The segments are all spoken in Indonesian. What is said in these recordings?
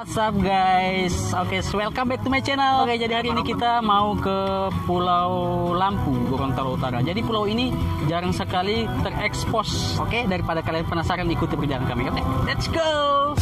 What's up guys? Oke, so welcome back to my channel. Oke, jadi hari ini kita mau ke Pulau Lampu, Gorontalo Utara. Jadi pulau ini jarang sekali terekspos. Oke, daripada kalian penasaran ikuti perjalanan kami. Oke, let's go.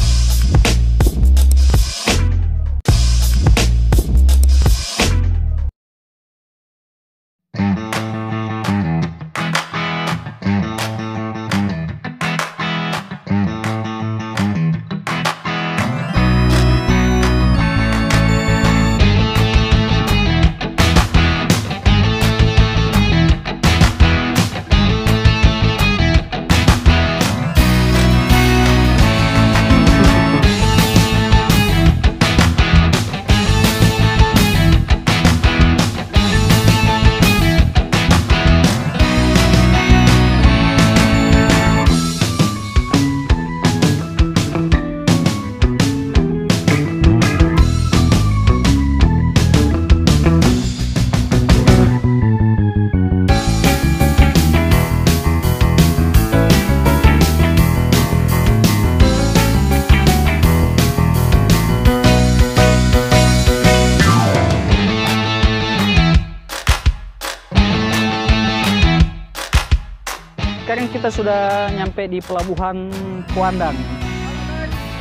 Sekarang kita sudah nyampe di pelabuhan Kuandang.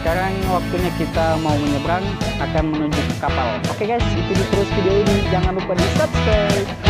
Sekarang waktunya kita mau menyeberang akan menuju ke kapal. Oke guys, ikuti terus video ini. Jangan lupa di subscribe.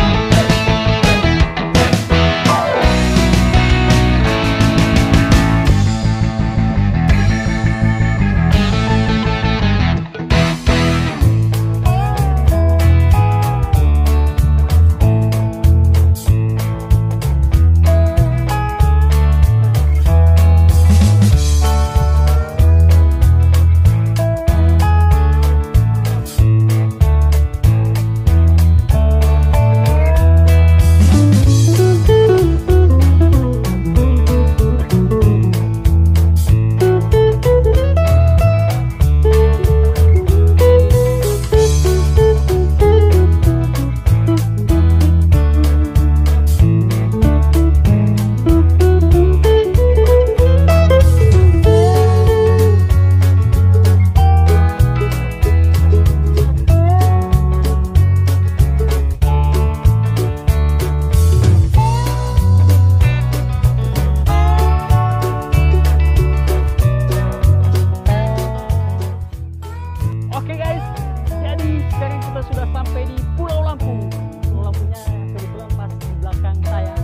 Sudah sampai di Pulau Lampung. Pulau Lampunya kebetulan pas di belakang saya.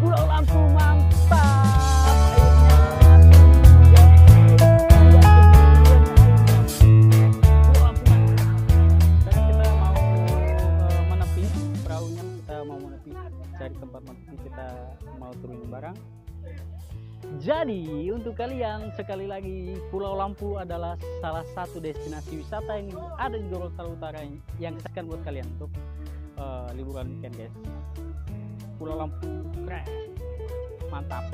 Pulau Lampung mantap. Eh, cari tempat menepi kita mau turunin barang. Jadi untuk kalian sekali lagi Pulau Lampu adalah salah satu destinasi wisata yang ada di Gorontalo Utara yang- yang kesekan buat kalian untuk eh, liburan weekend guys. Pulau Lampu keren, mantap.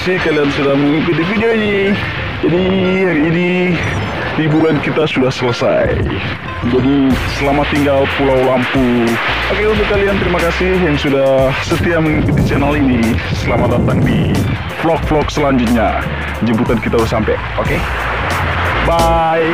Kasih kalian sudah mengikuti video ini. Jadi hari ini liburan kita sudah selesai. Jadi selamat tinggal Pulau Lampu. Oke untuk kalian terima kasih yang sudah setia mengikuti channel ini. Selamat datang di vlog-vlog selanjutnya. Jemputan kita udah sampai. Oke. Bye.